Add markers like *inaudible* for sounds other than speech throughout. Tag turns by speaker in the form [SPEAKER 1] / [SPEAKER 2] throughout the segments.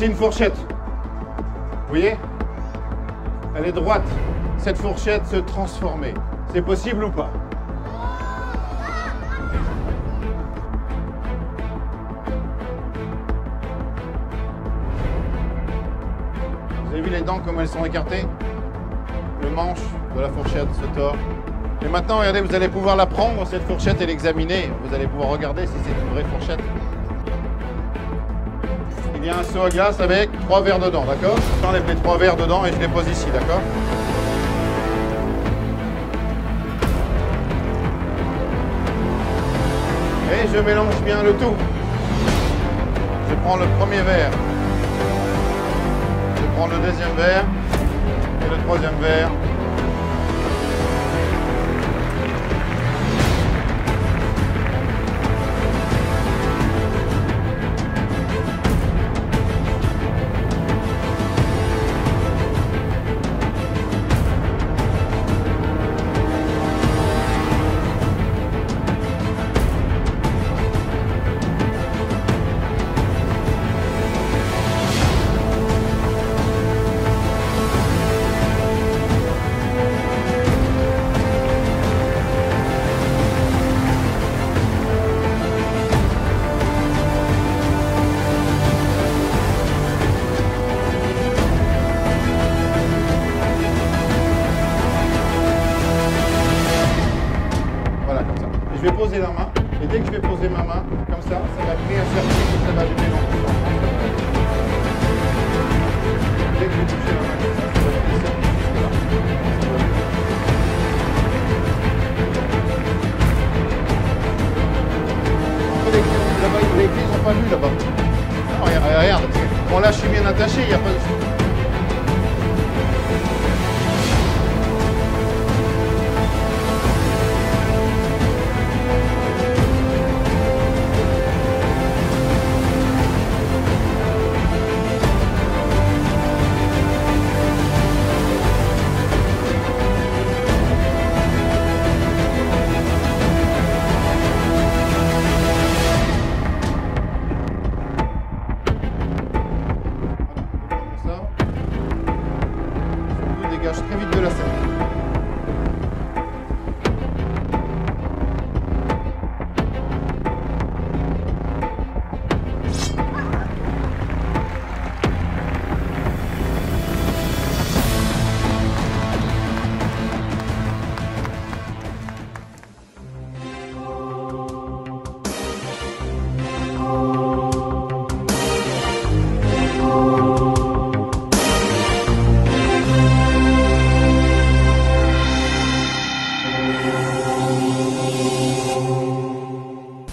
[SPEAKER 1] Voici une fourchette. Vous voyez Elle est droite. Cette fourchette se transformer. C'est possible ou pas Vous avez vu les dents, comment elles sont écartées Le manche de la fourchette se tord. Et maintenant, regardez, vous allez pouvoir la prendre, cette fourchette, et l'examiner. Vous allez pouvoir regarder si c'est une vraie fourchette. Il y a un seau à glace avec trois verres dedans, d'accord J'enlève les trois verres dedans et je les pose ici, d'accord Et je mélange bien le tout. Je prends le premier verre. Je prends le deuxième verre et le troisième verre. Bon, là, je suis bien attaché, il n'y a pas de... dégage très vite de la scène.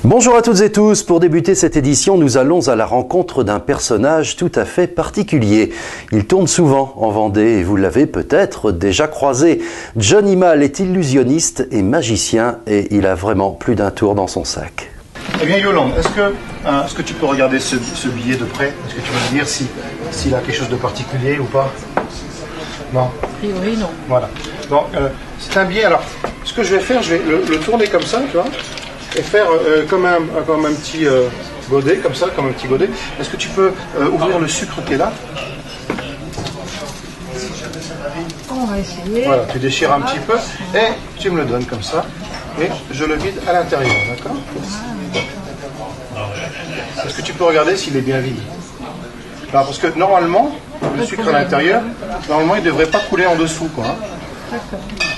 [SPEAKER 2] Bonjour à toutes et tous. Pour débuter cette édition, nous allons à la rencontre d'un personnage tout à fait particulier. Il tourne souvent en Vendée et vous l'avez peut-être déjà croisé. Johnny Mal est illusionniste et magicien et il a vraiment plus d'un tour dans son sac.
[SPEAKER 3] Eh bien, Yolande, est-ce que, hein, est-ce que tu peux regarder ce, ce billet de près Est-ce que tu vas me dire si, s'il a quelque chose de particulier ou pas? Non?
[SPEAKER 4] A priori, non.
[SPEAKER 3] Voilà. Donc, euh, c'est un billet. Alors, ce que je vais faire, je vais le, le tourner comme ça, tu vois, et faire euh, comme, un, comme un petit euh, godet, comme ça, comme un petit godet. Est-ce que tu peux euh, ouvrir le sucre qui est là?
[SPEAKER 4] On va essayer.
[SPEAKER 3] Voilà, tu déchires un petit peu et tu me le donnes comme ça. Et je le vide à l'intérieur, d'accord? Est-ce que tu peux regarder s'il est bien vide? Alors, Parce que normalement, le sucre à l'intérieur, normalement, il ne devrait pas couler en dessous. Quoi, hein.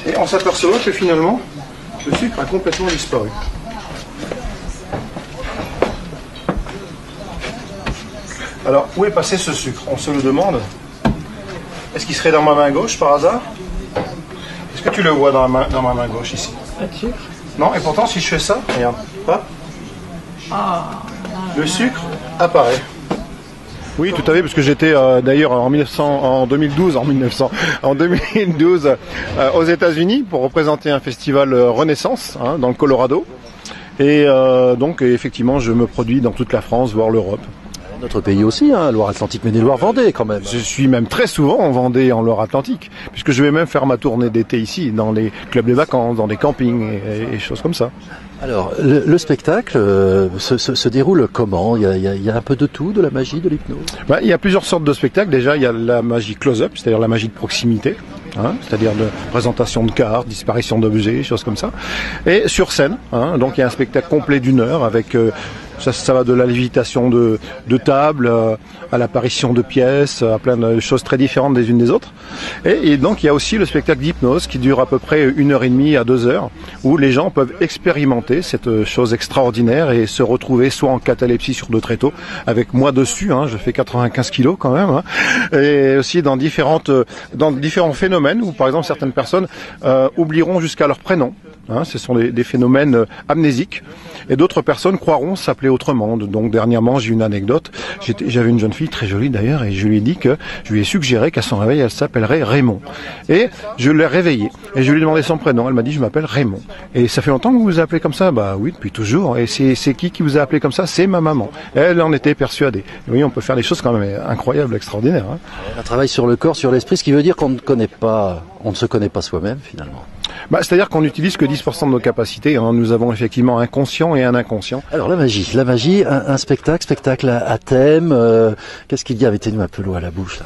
[SPEAKER 3] Et on s'aperçoit que finalement, le sucre a complètement disparu. Alors, où est passé ce sucre? On se le demande. Est-ce qu'il serait dans ma main gauche par hasard? Est-ce que tu le vois dans, la main- dans ma main gauche ici?
[SPEAKER 4] Pas.
[SPEAKER 3] Non, et pourtant, si je fais ça, regarde, hop,
[SPEAKER 4] Ah,
[SPEAKER 3] le sucre apparaît. Oui, tout à fait, parce que j'étais euh, d'ailleurs en, 1900 en 2012, en 1900, en 2012 euh, aux États-Unis pour représenter un festival euh, Renaissance hein, dans le Colorado. Et euh, donc effectivement, je me produis dans toute la France, voire l'Europe.
[SPEAKER 2] Notre pays aussi, hein, Loire-Atlantique, mais des Loire-Vendée quand même.
[SPEAKER 3] Je suis même très souvent en Vendée, en Loire-Atlantique, puisque je vais même faire ma tournée d'été ici, dans les clubs de vacances, dans des campings et, et choses comme ça.
[SPEAKER 2] Alors, le, le spectacle euh, se, se, se, déroule comment? Il y, a, il, y un peu de tout, de la magie, de l'hypnose?
[SPEAKER 3] Bah, Il y a plusieurs sortes de spectacles. Déjà, il y a la magie close-up, c'est-à-dire la magie de proximité, hein, c'est-à-dire de présentation de cartes, disparition d'objets, choses comme ça. Et sur scène, hein, donc il y a un spectacle complet d'une heure avec... Euh, ça, ça, va de la lévitation de, de table euh, à l'apparition de pièces, à plein de choses très différentes des unes des autres. Et, donc il y a aussi le spectacle d'hypnose qui dure à peu près une heure et demie à deux heures, où les gens peuvent expérimenter cette chose extraordinaire et se retrouver soit en catalepsie sur deux tréteaux, avec moi dessus, hein, je fais 95 kilos quand même, hein, et aussi dans différentes, dans différents phénomènes où par exemple certaines personnes euh, oublieront jusqu'à leur prénom. Hein, ce sont des, phénomènes amnésiques. Et d'autres personnes croiront s'appeler autrement. Donc dernièrement, j'ai une anecdote. J'avais une jeune fille très jolie d'ailleurs, et je lui ai dit que je lui ai suggéré qu'à son réveil, elle s'appellerait Raymond. Et je l'ai réveillée. Et je lui ai demandé son prénom. Elle m'a dit, je m'appelle Raymond. Et ça fait longtemps que vous vous appelez comme ça? Bah oui, depuis toujours. Et c'est qui qui vous a appelé comme ça? C'est ma maman. Elle en était persuadée. Oui, on peut faire des choses quand même incroyables, extraordinaires. Hein.
[SPEAKER 2] Un travail sur le corps, sur l'esprit, ce qui veut dire qu'on ne connaît pas, on ne se connaît pas soi-même finalement.
[SPEAKER 3] Bah, C'est-à-dire qu'on n'utilise que 10% de nos capacités. Hein. Nous avons effectivement un conscient et un inconscient.
[SPEAKER 2] Alors la magie, la magie, un, spectacle, spectacle à, thème. Euh, Qu'est-ce qu'il y a Mettez-nous un peu l'eau à la bouche. Là.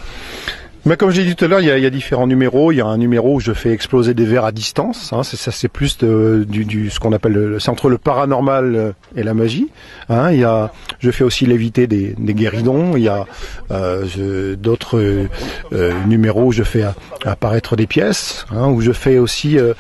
[SPEAKER 3] Mais comme j'ai dit tout à l'heure, il, il y, a, différents numéros. Il y a un numéro où je fais exploser des verres à distance. Hein, c'est ça, c'est plus de, du, du, ce qu'on appelle, c'est entre le paranormal et la magie. Hein, il y a, je fais aussi léviter des, des guéridons. Il y a euh, d'autres euh, numéros où je fais apparaître des pièces, hein, où je fais aussi, euh,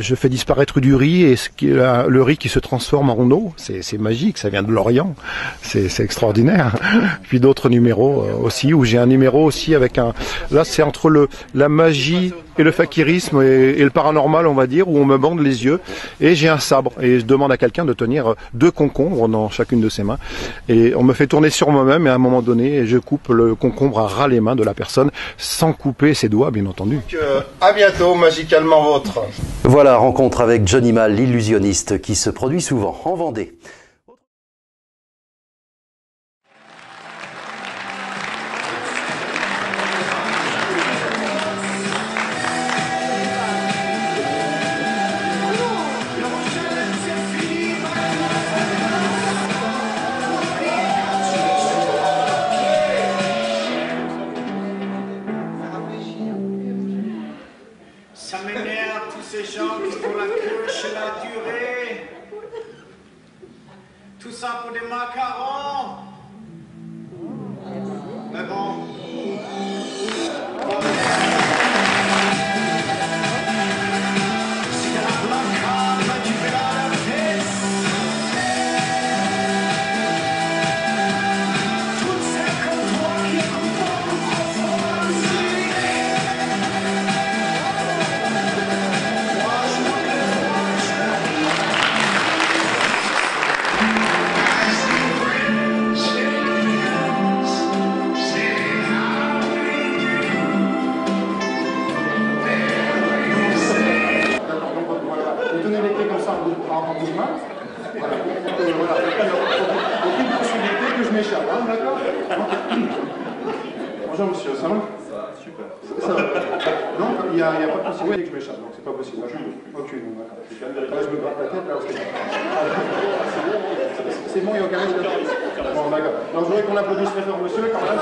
[SPEAKER 3] je fais disparaître du riz et ce qui, le riz qui se transforme en eau. C'est, magique, ça vient de l'Orient. C'est extraordinaire. *laughs* Puis d'autres numéros aussi où j'ai un numéro aussi avec un Là, c'est entre le, la magie et le fakirisme et, et, le paranormal, on va dire, où on me bande les yeux. Et j'ai un sabre. Et je demande à quelqu'un de tenir deux concombres dans chacune de ses mains. Et on me fait tourner sur moi-même. Et à un moment donné, je coupe le concombre à ras les mains de la personne, sans couper ses doigts, bien entendu.
[SPEAKER 5] Donc, euh, à bientôt, magicalement vôtre.
[SPEAKER 2] Voilà, rencontre avec Johnny Mal, l'illusionniste, qui se produit souvent en Vendée.
[SPEAKER 3] Bonjour monsieur, ça va Super. Ça va. Donc il n'y a, y pas de possibilité que je m'échappe, donc c'est pas possible. Aucune. Aucune. Là je me gratte la tête, parce que... C'est bon, il n'y a aucun risque. Bon, d'accord. Donc je voudrais qu'on applaudisse très fort monsieur quand même.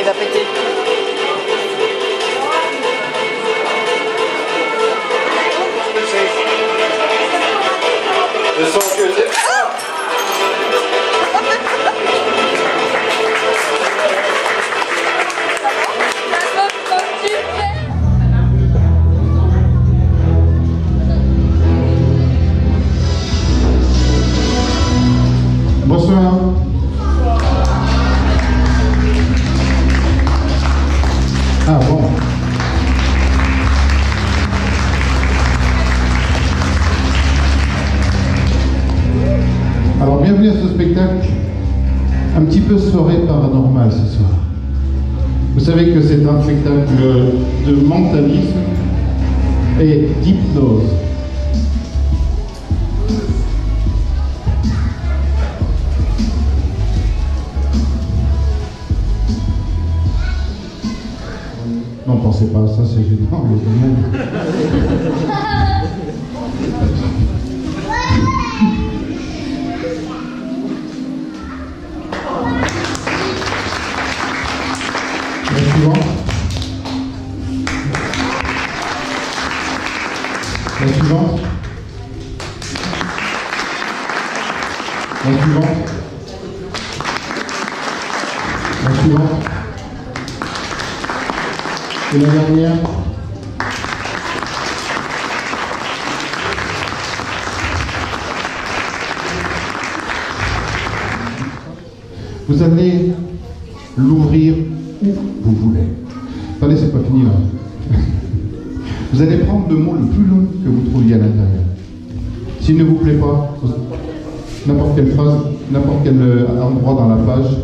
[SPEAKER 6] Il va péter.
[SPEAKER 7] Ah
[SPEAKER 3] bon. Alors bienvenue à ce spectacle un petit peu soirée paranormale ce soir. Vous savez que c'est un spectacle de mentalisme et d'hypnose. Pensez pas à ça, c'est gênant. *laughs* Vous allez l'ouvrir où vous voulez. Attendez, c'est pas fini. *laughs* Vous allez prendre le mot le plus long que vous trouviez à l'intérieur. S'il ne vous plaît pas, n'importe quelle phrase, n'importe quel euh, endroit dans la page,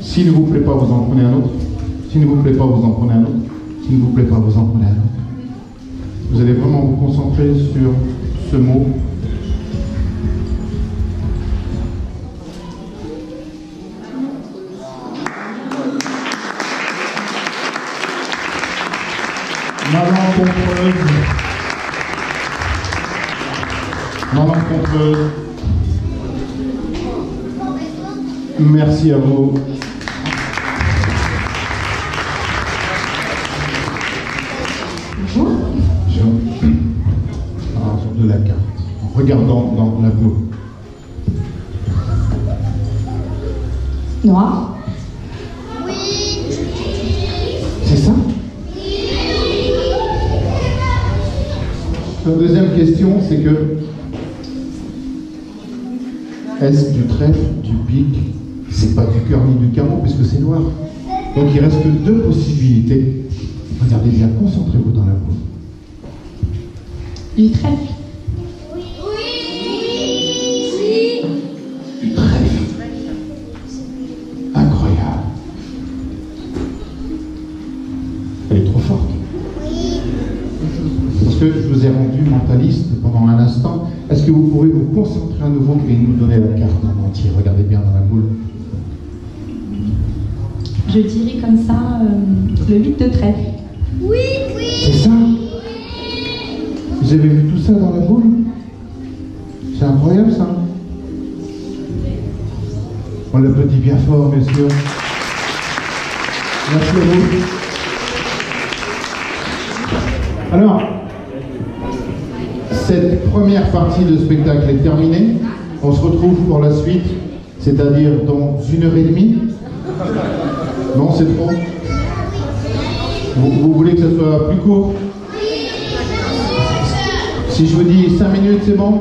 [SPEAKER 3] s'il ne vous plaît pas, vous en prenez un autre. S'il ne vous plaît pas, vous en prenez un autre. S'il ne vous plaît pas, vous en prenez un autre. Vous allez vraiment vous concentrer sur ce mot. Malencontreuse. Malencontreuse. Merci à vous.
[SPEAKER 8] Bonjour.
[SPEAKER 3] De la carte, en regardant dans la boule.
[SPEAKER 8] Noir.
[SPEAKER 3] C'est ça? La deuxième question, c'est que est-ce du trèfle, du pic C'est pas du cœur ni du carreau puisque c'est noir. Donc il reste deux possibilités. Regardez bien, concentrez-vous dans la boule.
[SPEAKER 8] Du trèfle.
[SPEAKER 3] Je vous ai rendu mentaliste pendant un instant. Est-ce que vous pourrez vous concentrer à nouveau et nous donner la carte en entier? Regardez bien dans la boule.
[SPEAKER 8] Je dirais comme ça euh, le 8 de trèfle.
[SPEAKER 3] C'est ça? Vous avez vu tout ça dans la boule? C'est incroyable ça. On l'applaudit bien fort, messieurs. Merci à vous. Alors, cette première partie de spectacle est terminée. On se retrouve pour la suite, c'est-à-dire dans une heure et demie. Non, c'est trop. Vous, voulez que ça soit plus court? Si je vous dis 5 minutes, c'est bon?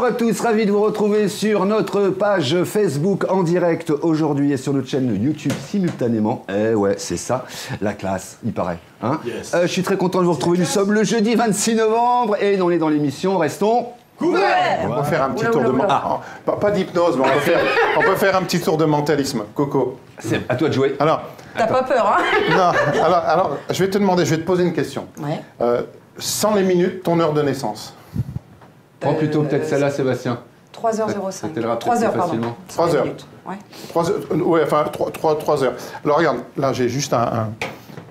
[SPEAKER 9] Bonjour à tous, ravi de vous retrouver sur notre page Facebook en direct aujourd'hui et sur notre chaîne YouTube simultanément. Eh ouais, c'est ça, la classe, il paraît. Hein Euh, je suis très content de vous retrouver. Nous sommes le jeudi 26 novembre et on est dans l'émission Restons
[SPEAKER 4] Couvert
[SPEAKER 3] On peut faire un petit
[SPEAKER 4] Oula,
[SPEAKER 3] tour
[SPEAKER 4] oula,
[SPEAKER 3] de
[SPEAKER 4] oula.
[SPEAKER 3] mental. Pas, pas d'hypnose, mais on peut, faire, on peut faire un petit tour de mentalisme. Coco.
[SPEAKER 10] C'est à toi de jouer.
[SPEAKER 3] Alors,
[SPEAKER 4] T'as pas peur, hein *laughs*
[SPEAKER 3] non, alors, alors, je vais te demander, je vais te poser une question.
[SPEAKER 4] Ouais.
[SPEAKER 3] Euh, sans les minutes, ton heure de naissance.
[SPEAKER 10] Prends plutôt
[SPEAKER 4] Euh,
[SPEAKER 10] peut-être celle-là, Sébastien.
[SPEAKER 4] 3h05.
[SPEAKER 10] Ça t'aidera peut-être
[SPEAKER 4] 3
[SPEAKER 10] plus
[SPEAKER 4] heures, pardon.
[SPEAKER 10] facilement.
[SPEAKER 3] Trois
[SPEAKER 4] Cinq
[SPEAKER 3] heures.
[SPEAKER 4] minutes. Ouais.
[SPEAKER 3] Trois heures, euh, ouais, enfin, trois, trois- trois heures. Alors, regarde, là, j'ai juste un, un-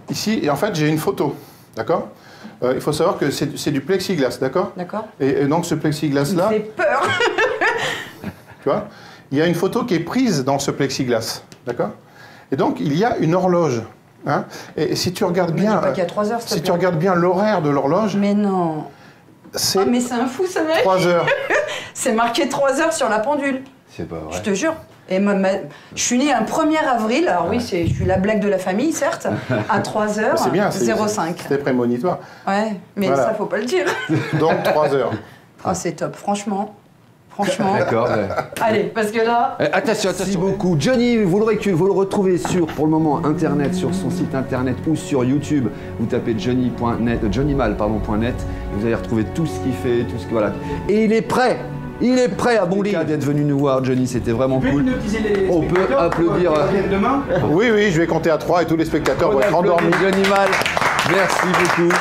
[SPEAKER 3] Ici, et en fait, j'ai une photo. D'accord? Euh, Il faut savoir que c'est du plexiglas, d'accord?
[SPEAKER 4] D'accord
[SPEAKER 3] et, et donc, ce
[SPEAKER 4] Ça
[SPEAKER 3] plexiglas-là,
[SPEAKER 4] fait peur *laughs*
[SPEAKER 3] tu vois, il y a une photo qui est prise dans ce plexiglas, d'accord? Et donc, il y a une horloge. hein? Et si tu regardes
[SPEAKER 4] Mais
[SPEAKER 3] bien,
[SPEAKER 4] pas qu'il y a
[SPEAKER 3] euh,
[SPEAKER 4] trois heures, s'il te
[SPEAKER 3] si
[SPEAKER 4] plaît.
[SPEAKER 3] tu regardes bien l'horaire de l'horloge,
[SPEAKER 4] Mais non
[SPEAKER 3] c'est
[SPEAKER 4] Ah, mais c'est un fou, ce mec
[SPEAKER 3] 3 heures. *laughs*
[SPEAKER 4] C'est marqué 3 heures sur la pendule.
[SPEAKER 10] C'est pas
[SPEAKER 4] Je
[SPEAKER 10] vrai.
[SPEAKER 4] te jure. Et ma- ma- je suis née un 1er avril, alors oui, c'est- je suis la blague de la famille, certes, à 3h, *laughs*
[SPEAKER 3] C'est bien, c'est
[SPEAKER 4] 05.
[SPEAKER 3] C'était prémonitoire.
[SPEAKER 4] Ouais, mais
[SPEAKER 3] Voilà.
[SPEAKER 4] ça, faut pas le dire.
[SPEAKER 3] Donc, 3 heures. *laughs*
[SPEAKER 4] Ah, c'est top, franchement. Franchement.
[SPEAKER 10] D'accord. ouais.
[SPEAKER 4] Allez, parce que là,
[SPEAKER 10] Eh, Attention,
[SPEAKER 9] Merci
[SPEAKER 10] attention.
[SPEAKER 9] beaucoup. Johnny, vous le vous le retrouvez sur, pour le moment, Internet, sur son site Internet ou sur YouTube. Vous tapez johnny.net, euh, johnnymal, pardon, point .net, et vous allez retrouver tout ce qu'il fait, tout ce que, voilà. Et il est prêt il est prêt à bon d'être venu nous voir, Johnny, c'était vraiment cool. On peut applaudir. euh,
[SPEAKER 3] Oui, oui, je vais compter à 3 et tous les spectateurs vont
[SPEAKER 10] on
[SPEAKER 3] être endormis.
[SPEAKER 10] Johnny Mal. Merci beaucoup.